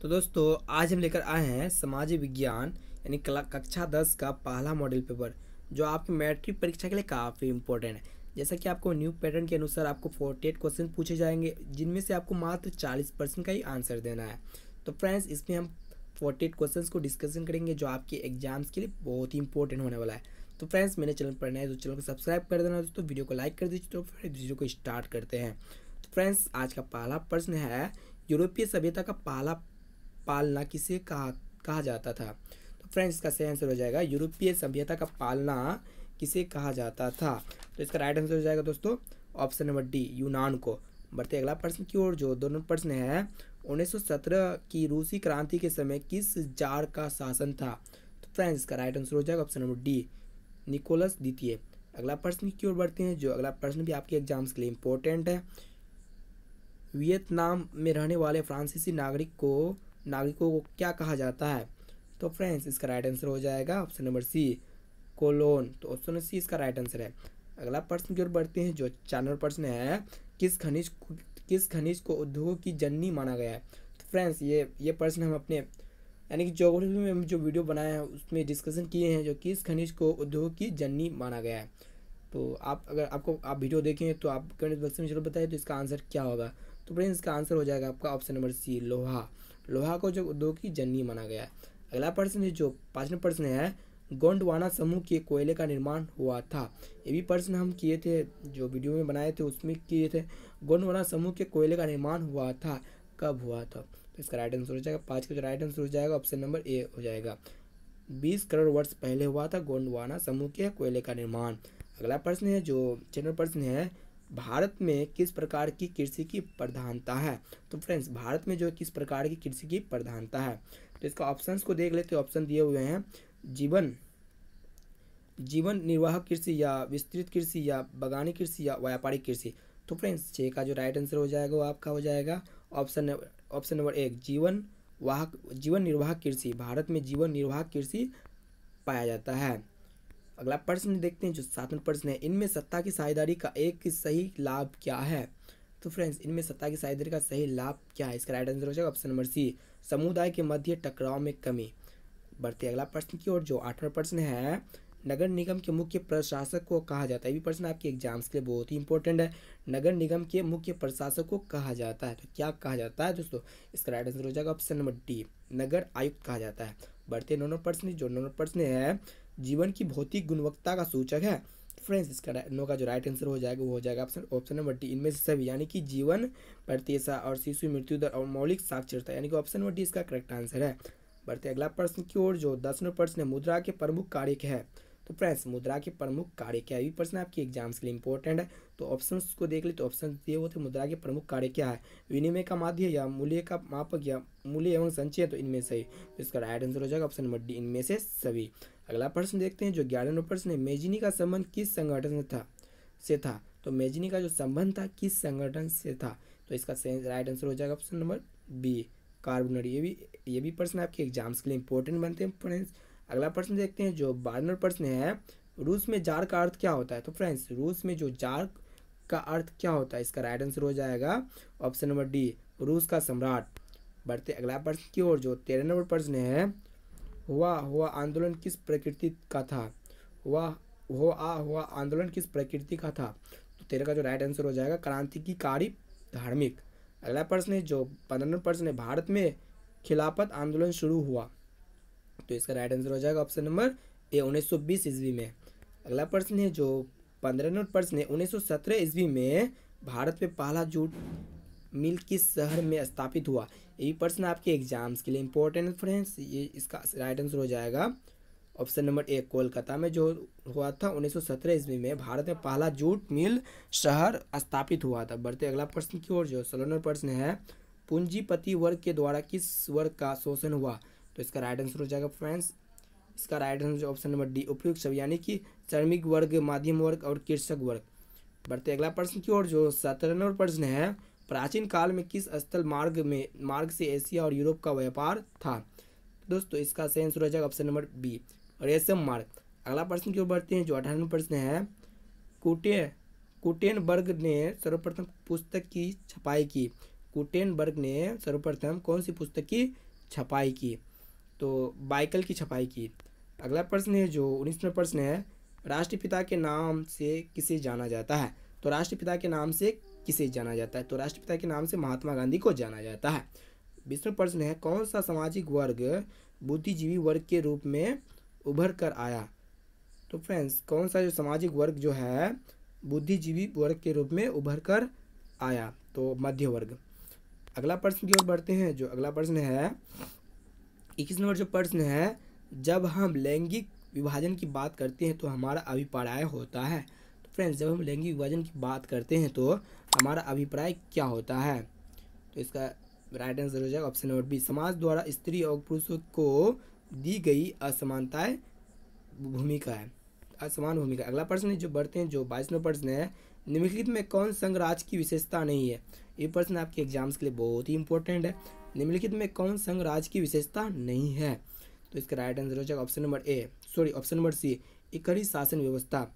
तो दोस्तों, आज हम लेकर आए हैं समाज विज्ञान, यानी कक्षा दस का पहला मॉडल पेपर जो आपकी मैट्रिक परीक्षा के लिए काफ़ी इंपॉर्टेंट है। जैसा कि आपको न्यू पैटर्न के अनुसार आपको फोर्टी एट क्वेश्चन पूछे जाएँगे, जिनमें से आपको मात्र चालीस परसेंट का ही आंसर देना है। तो फ्रेंड्स इसमें हम फोर्टी एट क्वेश्चन को डिस्कशन करेंगे, जो आपके एग्ज़ाम्स के लिए बहुत ही इंपॉर्टेंट होने वाला है। तो फ्रेंड्स मेरे चैनल पर नए तो चैनल को सब्सक्राइब कर देना दोस्तों वीडियो को लाइक कर दीजिए तो फिर वीडियो को स्टार्ट करते हैं। तो फ्रेंड्स आज का पहला प्रश्न है, यूरोपीय सभ्यता का पहला पालना किसे कहा कहा जाता था? तो फ्रेंड्स इसका सही आंसर हो जाएगा, यूरोपीय सभ्यता का पालना किसे कहा जाता था? तो इसका राइट आंसर हो जाएगा दोस्तों ऑप्शन नंबर डी यूनान को। बढ़ते अगला प्रश्न की ओर, जो दोनों प्रश्न है 1917 की रूसी क्रांति के समय किस जार का शासन था? तो फ्रेंड्स इसका राइट आंसर हो जाएगा ऑप्शन नंबर डी निकोलस द्वितीय। अगला प्रश्न की ओर बढ़ते हैं, जो अगला प्रश्न भी आपके एग्ज़ाम्स के लिए इम्पोर्टेंट है। वियतनाम में रहने वाले फ्रांसीसी नागरिक को नागरिकों को क्या कहा जाता है? तो फ्रेंड्स इसका राइट आंसर हो जाएगा ऑप्शन नंबर सी कोलोन तो ऑप्शन सी इसका राइट आंसर है। अगला प्रश्न की ओर बढ़ते हैं, जो चार प्रश्न है, किस खनिज किस खनिज को उद्योग की जननी माना गया है? तो फ्रेंड्स ये ये प्रश्न हम अपने, यानी कि जोग्राफी में हम जो वीडियो बनाए हैं, उसमें डिस्कशन किए हैं, जो किस खनिज को उद्योग की जननी माना गया है। तो आप, अगर आपको, आप वीडियो देखें तो आप कमेंट बॉक्स में ज़रूर बताइए तो इसका आंसर क्या होगा? तो फ्रेंड्स इसका आंसर हो जाएगा आपका ऑप्शन नंबर सी लोहा। लोहा को जो उद्योग की जननी माना गया। है अगला प्रश्न है जो, पाँचवें प्रश्न है, गोंडवाना समूह के कोयले का निर्माण हुआ था। ये भी प्रश्न हम किए थे, जो वीडियो में बनाए थे, उसमें किए थे। गोंडवाना समूह के कोयले का निर्माण हुआ था, कब हुआ था? तो इसका राइट आंसर हो जाएगा, पाँच का जो राइट आंसर हो जाएगा ऑप्शन नंबर ए हो जाएगा। बीस करोड़ वर्ष पहले हुआ था गोंडवाना समूह के कोयले का निर्माण। अगला प्रश्न है जो, चैनल प्रश्न है भारत में किस प्रकार की कृषि की प्रधानता है? तो फ्रेंड्स भारत में जो किस प्रकार की कृषि की प्रधानता है? तो इसका ऑप्शंस को देख लेते ऑप्शन दिए हुए हैं। जीवन जीवन निर्वाह कृषि या विस्तृत कृषि या बगानी कृषि या व्यापारिक कृषि। तो फ्रेंड्स छः का जो राइट आंसर हो जाएगा, वो आपका हो जाएगा। ऑप्शन ऑप्शन नंबर एक, जीवन वाहक, जीवन निर्वाह कृषि। भारत में जीवन निर्वाह कृषि पाया जाता है। अगला प्रश्न देखते हैं जो सातवें प्रश्न है। इनमें सत्ता की साझेदारी का एक सही लाभ क्या है? तो फ्रेंड्स इनमें सत्ता की साझेदारी का सही लाभ क्या है? इसका राइट आंसर हो जाएगा ऑप्शन नंबर सी समुदाय के मध्य टकराव में कमी। बढ़ते अगला प्रश्न की ओर, जो आठवां प्रश्न है, नगर निगम के मुख्य प्रशासक को कहा जाता है। ये भी प्रश्न आपके एग्ज़ाम्स के लिए बहुत ही इंपॉर्टेंट है। नगर निगम के मुख्य प्रशासक को कहा जाता है। तो क्या कहा जाता है दोस्तों? इसका राइट आंसर हो जाएगा ऑप्शन नंबर डी नगर आयुक्त कहा जाता है। बढ़ते नौ प्रश्न जो नौ प्रश्न है जीवन की भौतिक गुणवत्ता का सूचक है। फ्रेंड्स इसका नो का जो राइट आंसर हो जाएगा, वो हो जाएगा ऑप्शन ऑप्शन नंबर डी इनमें से सभी, यानी कि जीवन प्रत्येषा और शिशु, मृत्यु दर और मौलिक साक्षरता, यानी कि ऑप्शन नंबर डी इसका करेक्ट आंसर है। बढ़ते अगला प्रश्न की ओर, जो दस नंबर प्रश्न है, मुद्रा के प्रमुख कार्य क्या है? तो फ्रेंड्स मुद्रा के प्रमुख कार्य क्या है? ये प्रश्न आपके एग्ज़ाम्स के लिए इंपॉर्टेंट है तो ऑप्शन को देख ले तो ऑप्शन हुए थे, मुद्रा के प्रमुख कार्य क्या है? विनिमय का माध्य या मूल्य का मापक या मूल्य एवं संचय तो इनमें से तो इसका राइट आंसर हो जाएगा ऑप्शन नंबर डी इनमें से सभी। अगला प्रश्न देखते हैं जो ग्यारह नंबर प्रश्न है, मेजिनी का संबंध किस संगठन था? से था। तो मेजिनी का जो संबंध था, किस संगठन से था? तो इसका राइट आंसर हो जाएगा ऑप्शन नंबर बी कार्बोनर ये भी ये भी प्रश्न आपके एग्ज़ाम्स के लिए इंपॉर्टेंट बनते हैं फ्रेंड्स अगला प्रश्न देखते हैं जो बारह नंबर प्रश्न है, रूस में जार का अर्थ क्या होता है? तो फ्रेंड्स रूस में जो जार का अर्थ क्या होता है? इसका राइट आंसर हो जाएगा ऑप्शन नंबर डी रूस का सम्राट. बढ़ते, अगला प्रश्न की ओर जो तेरह नंबर प्रश्न है हुआ हुआ आंदोलन किस प्रकृति का था? हुआ हुआ हुआ आंदोलन किस प्रकृति का था? तो तेरह का जो राइट आंसर हो जाएगा क्रांतिकारी धार्मिक। अगला प्रश्न है, जो पंद्रह प्रश्न है, भारत में खिलाफत आंदोलन शुरू हुआ। तो इसका राइट आंसर हो जाएगा ऑप्शन नंबर ए उन्नीस सौ बीस ईस्वी में। अगला प्रश्न है, जो पंद्रह प्रश्न है, उन्नीस सौ सत्रह ईस्वी में भारत में पहला जूट मिल किस शहर में स्थापित हुआ? ये प्रश्न आपके एग्ज़ाम्स के लिए इंपॉर्टेंट है फ्रेंड्स ये इसका राइट आंसर हो जाएगा। ऑप्शन नंबर ए कोलकाता में जो हुआ था 1917 ईस्वी में, भारत में पहला जूट मिल शहर स्थापित हुआ था। बढ़ते अगला प्रश्न की ओर जो सोलह प्रश्न है, पूंजीपति वर्ग के द्वारा किस वर्ग का शोषण हुआ? तो इसका राइट आंसर हो जाएगा फ्रेंड्स इसका right answer option number D उपयुक्त सब यानी कि श्रमिक वर्ग, माध्यम वर्ग और कृषक वर्ग। बढ़ते अगला प्रश्न की ओर जो सत्रह नंबर प्रश्न है प्राचीन काल में किस स्थल मार्ग में, मार्ग से एशिया और यूरोप का व्यापार था? दोस्तों, इसका सही आंसर हो जाएगा ऑप्शन नंबर बी रेशम मार्ग। अगला प्रश्न की ओर बढ़ते हैं, जो अठारहवें प्रश्न है। कुटे, कुटेनबर्ग ने सर्वप्रथम पुस्तक की छपाई की। कुटेनबर्ग ने सर्वप्रथम कौन सी पुस्तक की छपाई की? तो बाइकल की छपाई की। अगला प्रश्न है, जो उन्नीसवें प्रश्न है, राष्ट्रपिता के नाम से किसे जाना जाता है? तो राष्ट्रपिता के नाम से किसे जाना जाता है? तो राष्ट्रपिता के नाम से महात्मा गांधी को जाना जाता है। बीसवें प्रश्न है, कौन सा सामाजिक वर्ग बुद्धिजीवी वर्ग के रूप में उभर कर आया? तो फ्रेंड्स, कौन सा जो सामाजिक वर्ग जो है, बुद्धिजीवी वर्ग के रूप में उभर कर आया? तो मध्य वर्ग। अगला प्रश्न की ओर बढ़ते हैं, जो अगला प्रश्न है, इक्कीस नंबर जो प्रश्न है, जब हम लैंगिक विभाजन की बात करते हैं तो हमारा अभिप्राय होता है। फ्रेंड्स जब हम लैंगिक विभाजन की बात करते हैं तो हमारा अभिप्राय क्या होता है? तो इसका राइट आंसर हो जाएगा ऑप्शन नंबर बी समाज द्वारा स्त्री और पुरुषों को दी गई असमानताएँ भूमिका है। असमान भूमिका। अगला प्रश्न जो बढ़ते हैं, जो बाईसवें प्रश्न है, निम्नलिखित में कौन संघ राज्य की विशेषता नहीं है? ये प्रश्न आपके एग्ज़ाम्स के लिए बहुत ही इंपॉर्टेंट है। निम्नलिखित में कौन संघ राज्य की विशेषता नहीं है? तो इसका राइट आंसर हो जाएगा option number A sorry option number C इकड़ी शासन व्यवस्था।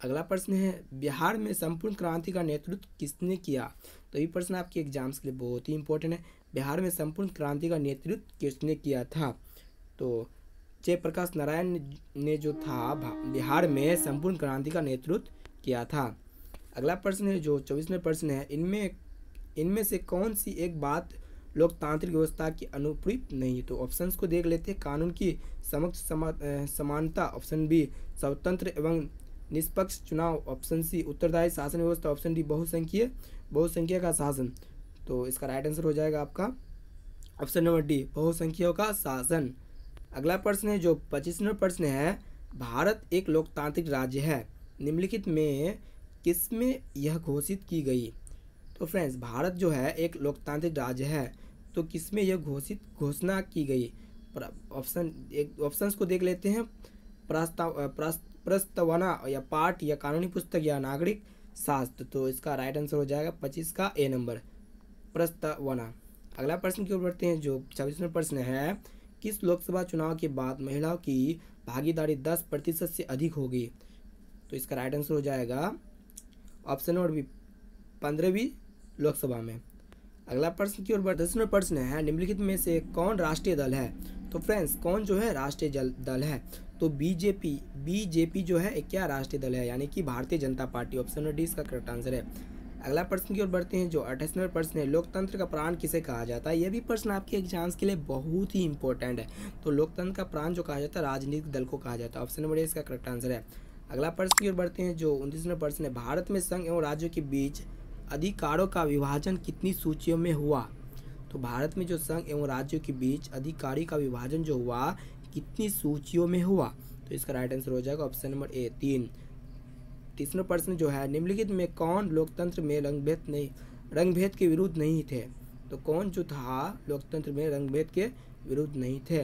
अगला प्रश्न है बिहार में संपूर्ण क्रांति का नेतृत्व किसने किया? तो ये प्रश्न आपके एग्ज़ाम्स के लिए बहुत ही इंपॉर्टेंट है। बिहार में संपूर्ण क्रांति का नेतृत्व किसने किया था? तो जयप्रकाश नारायण ने जो था बिहार में संपूर्ण क्रांति का नेतृत्व किया था। अगला प्रश्न है जो चौबीसवें प्रश्न है इनमें इनमें से कौन सी एक बात लोकतांत्रिक व्यवस्था की अनुप्रयुक्त नहीं? तो ऑप्शंस को देख लेते हैं। कानून की समक्ष समा, समानता ऑप्शन बी स्वतंत्र एवं निष्पक्ष चुनाव ऑप्शन सी उत्तरदायी शासन व्यवस्था ऑप्शन डी बहुसंख्यीय बहुसंख्या का शासन। तो इसका राइट आंसर हो जाएगा आपका ऑप्शन नंबर डी बहुसंख्यकों का शासन। अगला प्रश्न है जो पच्चीसवें प्रश्न है, भारत एक लोकतांत्रिक राज्य है। निम्नलिखित में किसमें यह घोषित की गई? तो फ्रेंड्स भारत जो है, एक लोकतांत्रिक राज्य है तो किसमें यह घोषित, घोषणा की गई? ऑप्शन एक ऑप्शंस को देख लेते हैं। प्रस्ताव प्रस्तावना या पाठ या कानूनी पुस्तक या नागरिक शास्त्र तो इसका राइट आंसर हो जाएगा पच्चीस का ए नंबर प्रस्तावना। अगला प्रश्न की ओर बढ़ते हैं, जो छब्बीसवें प्रश्न है, किस लोकसभा चुनाव के बाद महिलाओं की भागीदारी दस प्रतिशत से अधिक होगी? तो इसका राइट आंसर हो जाएगा ऑप्शन नंबर बी, पंद्रहवीं लोकसभा में। अगला प्रश्न की ओर दसवें प्रश्न है, निम्नलिखित में से कौन राष्ट्रीय दल है? तो फ्रेंड्स कौन जो है राष्ट्रीय दल है? तो बीजेपी बीजेपी जो है क्या राष्ट्रीय दल है? यानी कि Bharatiya Janata Party option number D इसका करेक्ट आंसर है। अगला प्रश्न की ओर बढ़ते हैं, जो अट्ठाईसवें प्रश्न है, लोकतंत्र का प्राण किसे कहा जाता है? यह भी प्रश्न आपके एग्ज़ाम्स के लिए बहुत ही इंपॉर्टेंट है। तो लोकतंत्र का प्राण जो कहा जाता है, राजनीतिक दल को कहा जाता है। ऑप्शन नंबर ए इसका करेक्ट आंसर है। अगला प्रश्न की ओर बढ़ते हैं, जो उनतीसवें प्रश्न है, भारत में संघ एवं राज्यों के बीच अधिकारों का विभाजन कितनी सूचियों में हुआ? तो भारत में जो संघ एवं राज्यों के बीच अधिकारी का विभाजन जो हुआ कितनी सूचियों में हुआ? तो इसका राइट आंसर हो जाएगा ऑप्शन नंबर ए तीन। तीसरा प्रश्न जो है, निम्नलिखित में कौन लोकतंत्र में रंगभेद नहीं, रंगभेद के विरुद्ध नहीं थे? तो कौन जो था, लोकतंत्र में रंगभेद के विरुद्ध नहीं थे?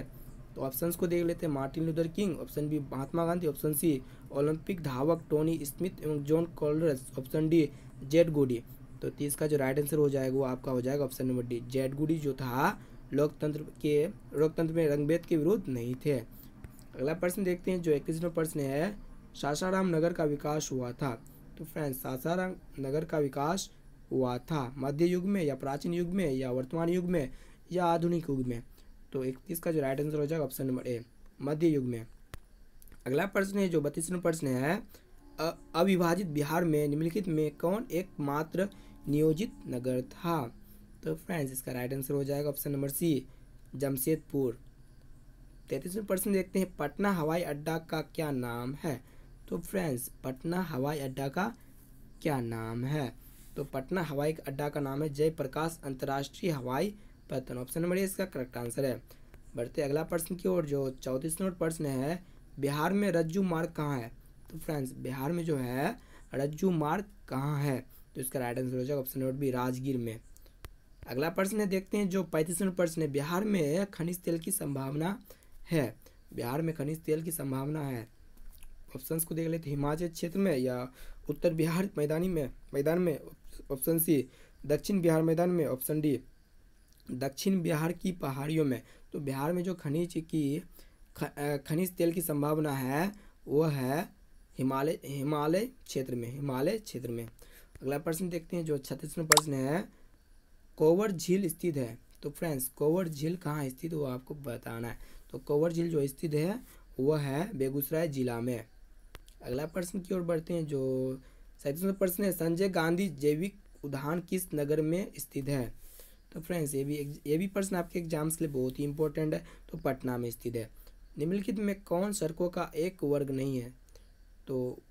तो ऑप्शंस को देख लेते हैं, Martin Luther King option B Mahatma Gandhi option C Olympic धावक टोनी स्मिथ एवं John Carlos option D Jade Goody. तो तीस का जो राइट आंसर हो जाएगा, वो आपका हो जाएगा ऑप्शन नंबर डी जेड गुडी जो था लोकतंत्र के, लोकतंत्र में रंगभेद के विरुद्ध नहीं थे। अगला प्रश्न देखते हैं, जो इक्कीसवें प्रश्न है, सासाराम नगर का विकास हुआ था। तो फ्रेंड्स सासाराम नगर का विकास हुआ था। मध्य युग में या प्राचीन युग में या वर्तमान युग में या आधुनिक युग में? तो इकतीस का जो राइट आंसर हो जाएगा ऑप्शन नंबर ए मध्य युग में। अगला प्रश्न है, जो बत्तीसवें प्रश्न है अविभाजित बिहार में निम्नलिखित में कौन एकमात्र नियोजित नगर था? तो फ्रेंड्स इसका राइट आंसर हो जाएगा ऑप्शन नंबर सी जमशेदपुर। तैतीसवें प्रश्न देखते हैं, पटना हवाई अड्डा का क्या नाम है? तो फ्रेंड्स पटना हवाई अड्डा का क्या नाम है? तो पटना हवाई अड्डा का नाम है जयप्रकाश अंतर्राष्ट्रीय हवाई पतन। ऑप्शन नंबर ए इसका करेक्ट आंसर है। बढ़ते अगला प्रश्न की ओर, जो चौंतीस नंबर प्रश्न है, बिहार में रज्जू मार्ग कहाँ है? तो फ्रेंड्स बिहार में जो है, रज्जू मार्ग कहाँ है? तो इसका राइट आंसर हो जाएगा ऑप्शन नंबर बी राजगीर में। अगला प्रश्न देखते हैं जो पैंतीसवें प्रश्न है। बिहार में खनिज तेल की संभावना है। बिहार में खनिज तेल की संभावना है। ऑप्शंस को देख लेते हिमाचल क्षेत्र में या उत्तर बिहार मैदानी में, मैदान में ऑप्शन सी दक्षिण बिहार मैदान में ऑप्शन डी दक्षिण बिहार की पहाड़ियों में। तो बिहार में जो खनिज की खनिज तेल की संभावना है, वो है हिमालय हिमालय क्षेत्र में, हिमालय क्षेत्र में। अगला प्रश्न देखते हैं जो छत्तीसवें प्रश्न है। कोवर झील स्थित है। तो फ्रेंड्स कोवर झील कहाँ स्थित वो आपको बताना है। तो कोवर झील जो स्थित है, वह है बेगूसराय जिला में। अगला प्रश्न की ओर बढ़ते हैं जो सैंतीसवें प्रश्न है, संजय गांधी जैविक उद्यान किस नगर में स्थित है? तो फ्रेंड्स ये भी ये भी प्रश्न आपके एग्ज़ाम्स के लिए बहुत ही इंपॉर्टेंट है। तो पटना में स्थित है। निम्नलिखित में कौन सड़कों का एक वर्ग नहीं है? तो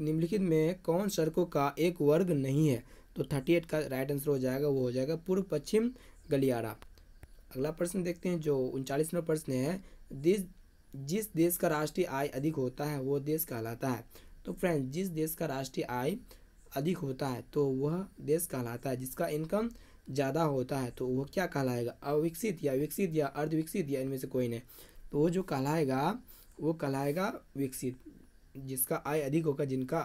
निम्नलिखित में कौन सड़कों का एक वर्ग नहीं है? तो थर्टी एट का राइट आंसर हो जाएगा, वो हो जाएगा पूर्व पश्चिम गलियारा। अगला प्रश्न देखते हैं जो उनचालीस नंबर प्रश्न है। जिस जिस देश का राष्ट्रीय आय अधिक होता है, वो देश कहलाता है। तो फ्रेंड्स जिस देश का राष्ट्रीय आय अधिक होता है तो वह देश कहलाता है, जिसका इनकम ज़्यादा होता है तो वह क्या कहलाएगा? अविकसित या विकसित या अर्धविकसित या इनमें से कोई नहीं। तो वो जो कहलाएगा, वो कहलाएगा विकसित, जिसका आय अधिक होगा, जिनका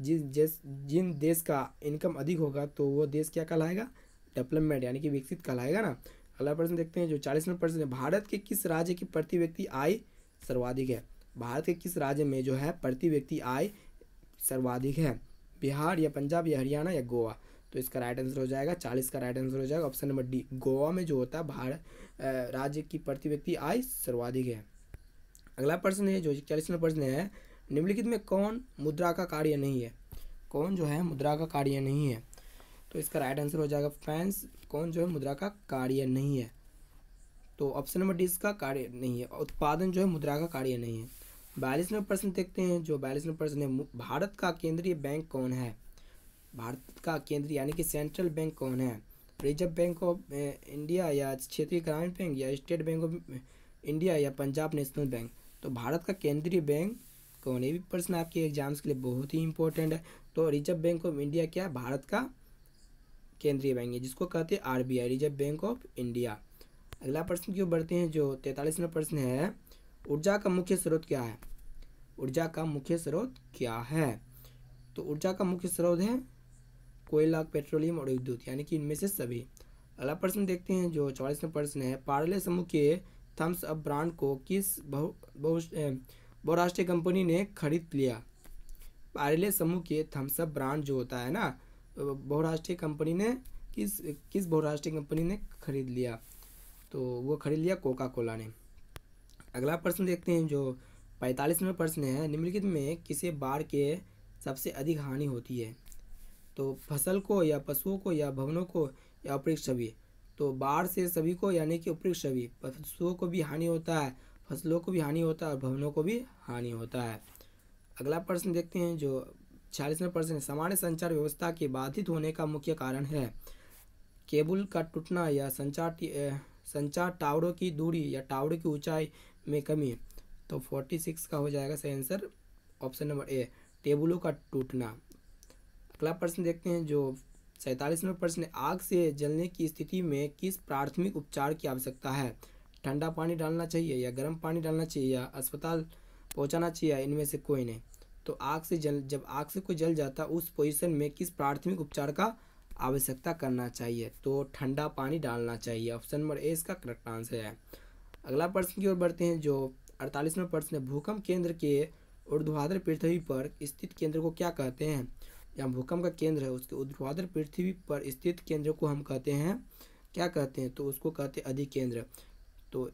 जिस जिस, जिन देश का इनकम अधिक होगा तो वो देश क्या कहलाएगा? डेवलपमेंट, यानी कि विकसित कहलाएगा ना। अगला प्रश्न देखते हैं, जो चालीस नंबर प्रश्न है, भारत के किस राज्य की प्रति व्यक्ति आय सर्वाधिक है? भारत के किस राज्य में जो है प्रति व्यक्ति आय सर्वाधिक है? बिहार या पंजाब या हरियाणा या गोवा? तो इसका राइट आंसर हो जाएगा, चालीस का राइट आंसर हो जाएगा। ऑप्शन नंबर डी गोवा में जो होता है भारत राज्य की प्रति व्यक्ति आय सर्वाधिक है। अगला प्रश्न है, जो चालीस नंबर प्रश्न है निम्नलिखित में कौन मुद्रा का कार्य नहीं है? कौन जो है मुद्रा का कार्य नहीं है? तो इसका राइट आंसर हो जाएगा फ्रेंड्स कौन जो है मुद्रा का कार्य नहीं है? तो ऑप्शन नंबर डी इसका कार्य नहीं है, उत्पादन जो है मुद्रा का कार्य नहीं है। बयालीस नंबर प्रश्न देखते हैं, जो बयालीस नंबर प्रश्न है भारत का केंद्रीय बैंक कौन है? भारत का केंद्रीय यानी कि सेंट्रल बैंक कौन है? रिज़र्व बैंक ऑफ़ इंडिया या क्षेत्रीय ग्रामीण बैंक या स्टेट बैंक ऑफ़ इंडिया या पंजाब नेशनल बैंक। तो भारत का केंद्रीय बैंक कौन है भी प्रश्न आपके एग्ज़ाम्स के लिए बहुत ही इंपॉर्टेंट है। तो रिज़र्व बैंक ऑफ़ इंडिया क्या है? भारत का केंद्रीय बैंक है, जिसको कहते हैं RBI Reserve Bank of India अगला प्रश्न क्यों बढ़ते हैं? जो तैतालीस नंबर प्रश्न है, ऊर्जा का मुख्य स्रोत क्या है? ऊर्जा का मुख्य स्रोत क्या है? तो ऊर्जा का मुख्य स्रोत है कोयला, पेट्रोलियम और विद्युत, यानी कि इनमें से सभी। अगला प्रश्न देखते हैं, जो चौवालीस नंबर प्रश्न है, पार्ले समूह के थम्स अप ब्रांड को किस बहु बहु बहुराष्ट्रीय कंपनी ने खरीद लिया। पार्ले समूह के थम्सअप ब्रांड जो होता है ना बहुराष्ट्रीय कंपनी ने किस किस बहुराष्ट्रीय कंपनी ने खरीद लिया? तो वो खरीद लिया कोका कोला ने। अगला प्रश्न देखते हैं जो पैंतालीस नंबर प्रश्न है। निम्नलिखित में किसे बाढ़ के सबसे अधिक हानि होती है? तो फ़सल को या पशुओं को या भवनों को या उपयुक्त सभी तो बाढ़ से सभी को यानी कि उपयुक्त सभी पशुओं को भी हानि होता है। फ़सलों को भी हानि होता है और भवनों को भी हानि होता है। अगला प्रश्न देखते हैं जो छियालीस नंबर प्रश्न है। सामान्य संचार व्यवस्था के बाधित होने का मुख्य कारण है। केबल का टूटना या संचार संचार टावरों की दूरी या टावर की ऊंचाई में कमी। तो फोर्टी सिक्स का हो जाएगा सही आंसर। ऑप्शन नंबर ए, टेबलों का टूटना। अगला प्रश्न देखते हैं जो सैंतालीस नंबर प्रश्न आग से जलने की स्थिति में किस प्राथमिक उपचार की आवश्यकता है? ठंडा पानी डालना चाहिए या गर्म पानी डालना चाहिए या अस्पताल पहुंचाना चाहिए इनमें से कोई नहीं। तो आग से जल, जब आग से कोई जल जाता उस पोजीशन में किस प्राथमिक उपचार का आवश्यकता करना चाहिए? तो ठंडा पानी डालना चाहिए। ऑप्शन नंबर ए इसका करेक्ट आंसर है। अगला प्रश्न की ओर बढ़ते हैं, जो अड़तालीसवें प्रश्न है। भूकंप केंद्र के ऊर्ध्वाधर पृथ्वी पर स्थित केंद्र को क्या कहते हैं? जहाँ भूकंप का केंद्र है, उसके ऊर्ध्वाधर पृथ्वी पर स्थित केंद्र को हम कहते हैं, क्या कहते हैं? तो उसको कहते हैं अधिक केंद्र तो